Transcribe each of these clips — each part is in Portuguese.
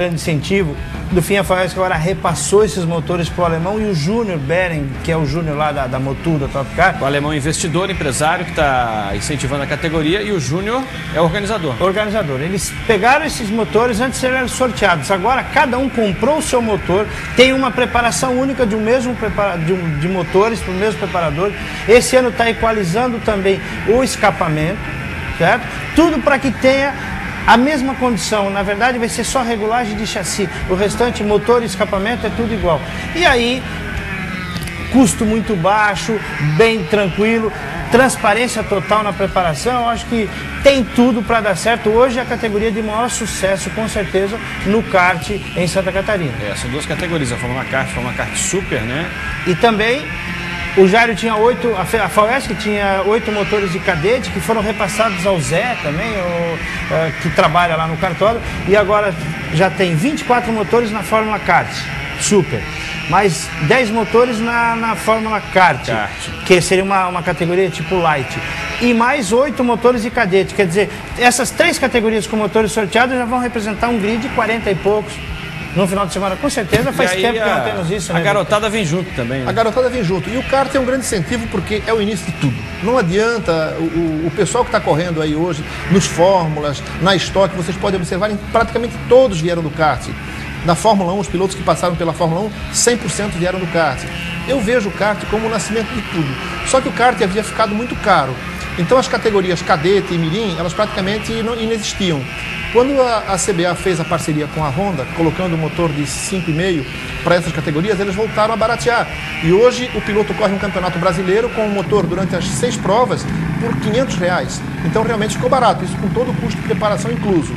grande incentivo do FIA Faes que agora repassou esses motores para o alemão e o Júnior Bering, que é o Júnior lá da, da Motul, da Top Car. O alemão investidor, empresário que está incentivando a categoria e o Júnior é organizador. Organizador. Eles pegaram esses motores, antes eram sorteados, agora cada um comprou o seu motor, tem uma preparação única de um mesmo prepara... de, um, de motores para o mesmo preparador. Esse ano está equalizando também o escapamento, certo? Tudo para que tenha a mesma condição, na verdade vai ser só regulagem de chassi, o restante motor e escapamento é tudo igual. E aí, custo muito baixo, bem tranquilo, transparência total na preparação, eu acho que tem tudo para dar certo. Hoje é a categoria de maior sucesso, com certeza, no kart em Santa Catarina. É, são duas categorias, a Fórmula Kart, a Fórmula Kart Super, né? E também o Jairo tinha oito, a FAUESC tinha oito motores de cadete que foram repassados ao Zé também, o, uh, que trabalha lá no cartório, e agora já tem 24 motores na Fórmula Kart. Super, mais 10 motores na, na Fórmula Kart, Kart, que seria uma, uma categoria tipo Light, e mais oito motores de cadete, quer dizer, essas três categorias com motores sorteados já vão representar um grid de 40 e poucos no final de semana, com certeza. Faz tempo a, que não temos isso. Né? A garotada vem junto também. Né? A garotada vem junto. E o kart é um grande incentivo porque é o início de tudo. Não adianta o, o pessoal que está correndo aí hoje, nos Fórmulas, na Stock, vocês podem observar, praticamente todos vieram do kart. Na Fórmula 1, os pilotos que passaram pela Fórmula 1, 100% vieram do kart. Eu vejo o kart como o nascimento de tudo. Só que o kart havia ficado muito caro. Então as categorias cadete e mirim, elas praticamente não inexistiam. Quando a, a CBA fez a parceria com a Honda, colocando o motor de 5,5 para essas categorias, eles voltaram a baratear. E hoje o piloto corre um campeonato brasileiro com o motor durante as seis provas por 500 reais. Então realmente ficou barato, isso com todo o custo de preparação incluso.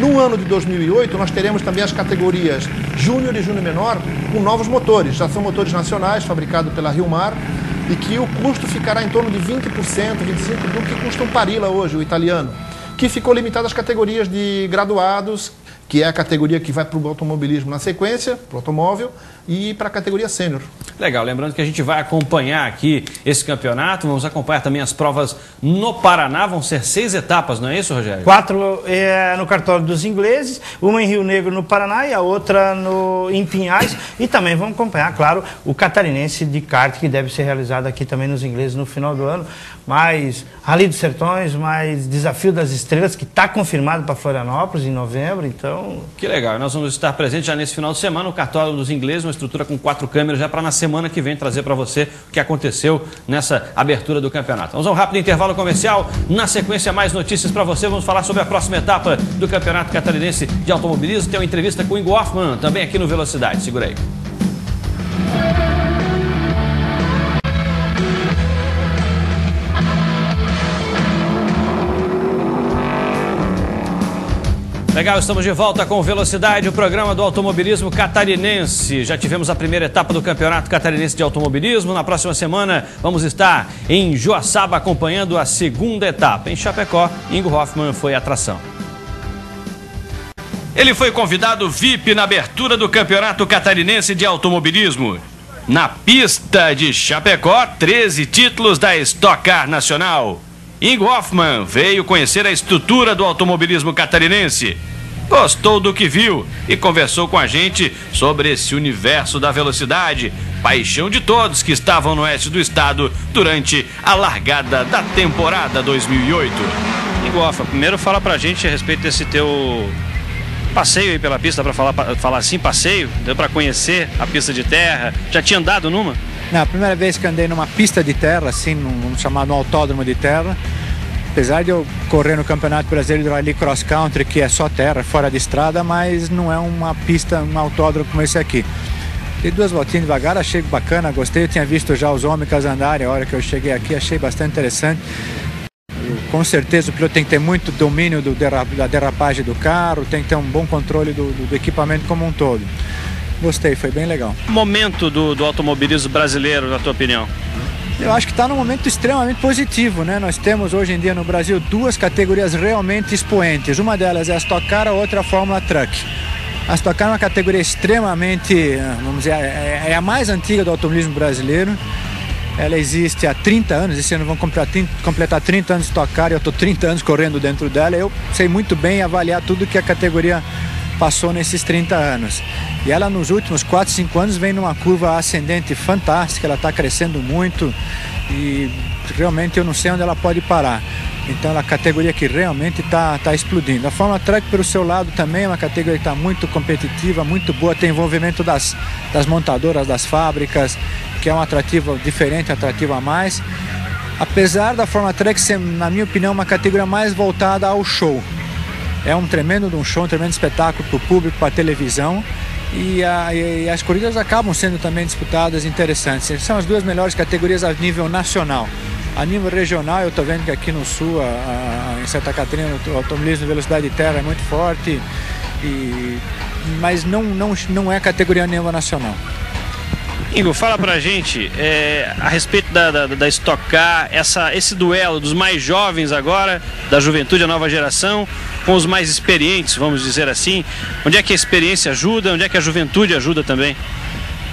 No ano de 2008, nós teremos também as categorias Júnior e Júnior Menor com novos motores. Já são motores nacionais, fabricados pela Rio Mar, e que o custo ficará em torno de 20%, 25% do que custa um Parila hoje, o italiano que ficou limitado às categorias de graduados, que é a categoria que vai para o automobilismo na sequência, para o automóvel, e para a categoria sênior. Legal, lembrando que a gente vai acompanhar aqui esse campeonato, vamos acompanhar também as provas no Paraná, vão ser seis etapas, não é isso, Rogério? Quatro é, no cartório dos ingleses, uma em Rio Negro no Paraná e a outra no, em Pinhais, e também vamos acompanhar, claro, o catarinense de kart, que deve ser realizado aqui também nos ingleses no final do ano, mais Rally dos Sertões, mais Desafio das Estrelas, que está confirmado para Florianópolis em novembro, então... Que legal, nós vamos estar presentes já nesse final de semana, o cartório dos ingleses, uma estrutura com quatro câmeras, já para na semana que vem trazer para você o que aconteceu nessa abertura do campeonato. Vamos a um rápido intervalo comercial, na sequência mais notícias para você, vamos falar sobre a próxima etapa do Campeonato Catarinense de Automobilismo, tem uma entrevista com o Ingo Hoffman, também aqui no Velocidade, segura aí. Legal, estamos de volta com Velocidade, o programa do automobilismo catarinense. Já tivemos a primeira etapa do Campeonato Catarinense de Automobilismo. Na próxima semana vamos estar em Joaçaba acompanhando a segunda etapa. Em Chapecó, Ingo Hoffman foi atração. Ele foi convidado VIP na abertura do Campeonato Catarinense de Automobilismo. Na pista de Chapecó, 13 títulos da Stock Car Nacional. Ingo Hoffman veio conhecer a estrutura do automobilismo catarinense. Gostou do que viu e conversou com a gente sobre esse universo da velocidade, paixão de todos que estavam no oeste do estado durante a largada da temporada 2008. Ingo Hoffman, primeiro fala pra gente a respeito desse teu passeio aí pela pista, para falar, falar assim, passeio, deu para conhecer a pista de terra, já tinha andado numa? Não, a primeira vez que andei numa pista de terra, assim, num, chamado autódromo de terra. Apesar de eu correr no Campeonato Brasileiro de Rally Cross Country, que é só terra, fora de estrada, mas não é uma pista, um autódromo como esse aqui. Dei duas voltinhas devagar, achei bacana, gostei. Eu tinha visto já os ômicas andarem a hora que eu cheguei aqui, achei bastante interessante. Com certeza o piloto tem que ter muito domínio do da derrapagem do carro, tem que ter um bom controle do, do equipamento como um todo. Gostei, foi bem legal. Momento do, do automobilismo brasileiro, na tua opinião? Eu acho que está num momento extremamente positivo, né? Nós temos hoje em dia no Brasil duas categorias realmente expoentes. Uma delas é a Stock Car, a outra é a Fórmula Truck. A Stock Car é uma categoria extremamente, vamos dizer, é, é a mais antiga do automobilismo brasileiro. Ela existe há 30 anos, esse ano vão completar 30 anos de Stock Car e eu estou 30 anos correndo dentro dela. Eu sei muito bem avaliar tudo que a categoria passou nesses 30 anos. E ela nos últimos 4, 5 anos vem numa curva ascendente fantástica, ela está crescendo muito e realmente eu não sei onde ela pode parar. Então é uma categoria que realmente está tá explodindo. A Fórmula Truck, pelo seu lado, também é uma categoria que está muito competitiva, muito boa, tem envolvimento das, das montadoras, das fábricas, que é um atrativo diferente, atrativo a mais. Apesar da Fórmula Truck ser, na minha opinião, uma categoria mais voltada ao show. É um tremendo um show, um tremendo espetáculo para o público, para a televisão. E, a, e, as corridas acabam sendo também disputadas interessantes. São as duas melhores categorias a nível nacional. A nível regional, eu estou vendo que aqui no sul, a, a, em Santa Catarina, o automobilismo de velocidade de terra é muito forte, e, mas não, não, não é categoria a nível nacional. Ingo, fala pra gente é, a respeito da, da, da Stock Car, essa, esse duelo dos mais jovens agora, da juventude, a nova geração, com os mais experientes, vamos dizer assim. Onde é que a experiência ajuda, onde é que a juventude ajuda também?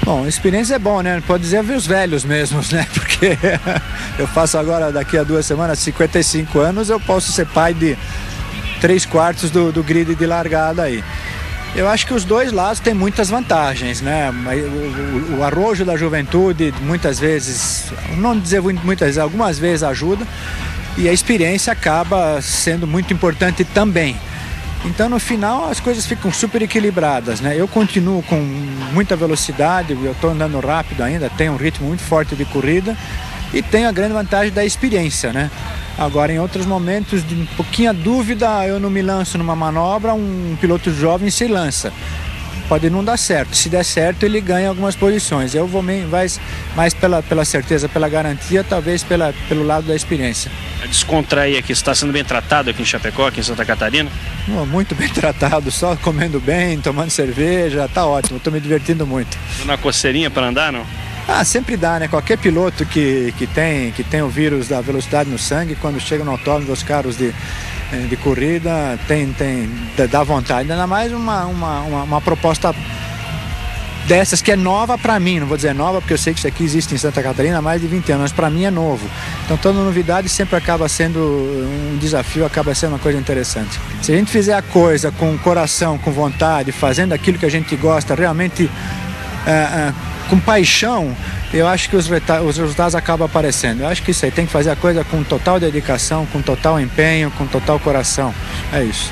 Bom, experiência é bom, né? Pode dizer ver os velhos mesmos, né? Porque eu faço agora, daqui a duas semanas, 55 anos, eu posso ser pai de três quartos do, do grid de largada aí. Eu acho que os dois lados têm muitas vantagens, né? O, o, arrojo da juventude muitas vezes, não dizer muitas vezes, algumas vezes ajuda e a experiência acaba sendo muito importante também. Então no final as coisas ficam super equilibradas, né? Eu continuo com muita velocidade, eu estou andando rápido ainda, tenho um ritmo muito forte de corrida e tenho a grande vantagem da experiência, né? Agora, em outros momentos de um pouquinho dúvida, eu não me lanço numa manobra, um piloto jovem se lança. Pode não dar certo. Se der certo, ele ganha algumas posições. Eu vou mais, mais pela, pela certeza, pela garantia, talvez pela, pelo lado da experiência. A descontrair aqui, está sendo bem tratado aqui em Chapecó, aqui em Santa Catarina? muito bem tratado, só comendo bem, tomando cerveja, tá ótimo, estou me divertindo muito. Na coceirinha para andar, não? Ah, sempre dá, né? Qualquer piloto que, que, tem, que tem o vírus da velocidade no sangue, quando chega no autódromo dos carros de, eh, de corrida, tem, tem, dá vontade. Ainda mais uma, uma, uma, uma proposta dessas que é nova para mim, não vou dizer nova porque eu sei que isso aqui existe em Santa Catarina há mais de 20 anos, mas para mim é novo. Então toda novidade sempre acaba sendo um desafio, acaba sendo uma coisa interessante. Se a gente fizer a coisa com coração, com vontade, fazendo aquilo que a gente gosta, realmente é, com paixão, eu acho que os, os resultados acabam aparecendo. Eu acho que isso aí tem que fazer a coisa com total dedicação, com total empenho, com total coração. É isso.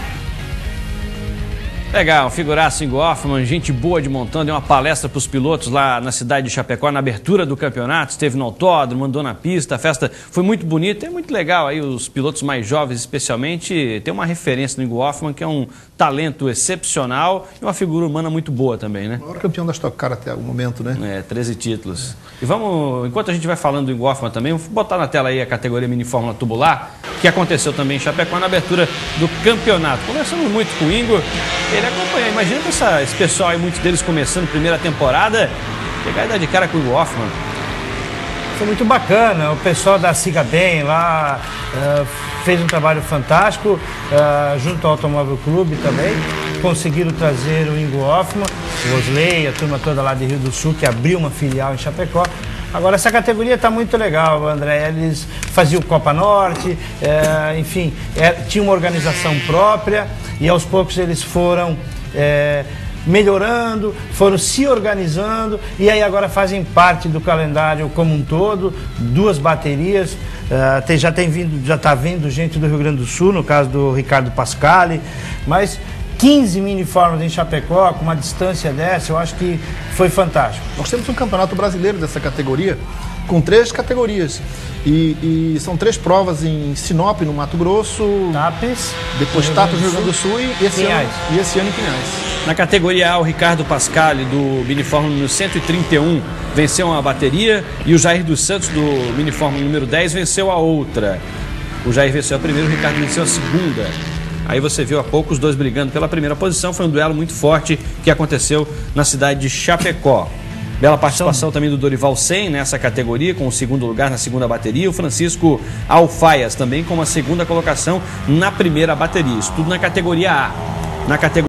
Legal, figuraço em Goffman, gente boa de montão, deu uma palestra para os pilotos lá na cidade de Chapecó, na abertura do campeonato, esteve no autódromo, andou na pista, a festa foi muito bonita, é muito legal aí os pilotos mais jovens especialmente, tem uma referência no Ingo Hoffman que é um talento excepcional e uma figura humana muito boa também, né? O maior campeão da Stock Car até o momento, né? É, 13 títulos. E vamos, enquanto a gente vai falando do Ingo Hoffman também, vou botar na tela aí a categoria Mini Fórmula Tubular, que aconteceu também em Chapecó na abertura do campeonato. Conversamos muito com o Ingo, ele acompanha. Imagina essa, esse pessoal aí, muitos deles começando primeira temporada, pegar e dar de cara com o Hoffman. Foi muito bacana, o pessoal da Siga Bem lá uh, fez um trabalho fantástico, uh, junto ao Automóvel Clube também. Conseguiram trazer o Ingo Hoffman, o Osley, a turma toda lá de Rio do Sul, que abriu uma filial em Chapecó. Agora, essa categoria está muito legal, André. Eles faziam Copa Norte, é, enfim, é, tinha uma organização própria e aos poucos eles foram é, melhorando, foram se organizando e aí agora fazem parte do calendário como um todo, duas baterias. Uh, tem, já tem vindo, já está vindo gente do Rio Grande do Sul, no caso do Ricardo Pascali, mas 15 mini fórmulas em Chapecó, com uma distância dessa, eu acho que foi fantástico. Nós temos um campeonato brasileiro dessa categoria, com três categorias. E, e, são três provas em Sinop, no Mato Grosso. Tapes. Depois Tapes, no Rio Grande do Sul e esse, ano, e esse ano em Pinhais. Na categoria A, o Ricardo Pascali, do Miniforme número 131, venceu uma bateria. E o Jair dos Santos, do Miniforme número 10, venceu a outra. O Jair venceu a primeira, o Ricardo venceu a segunda. Aí você viu há pouco os dois brigando pela primeira posição. Foi um duelo muito forte que aconteceu na cidade de Chapecó. Bela participação também do Dorival 100 nessa categoria, com o segundo lugar na segunda bateria. O Francisco Alfaias também com uma segunda colocação na primeira bateria. Isso tudo na categoria A. Na categoria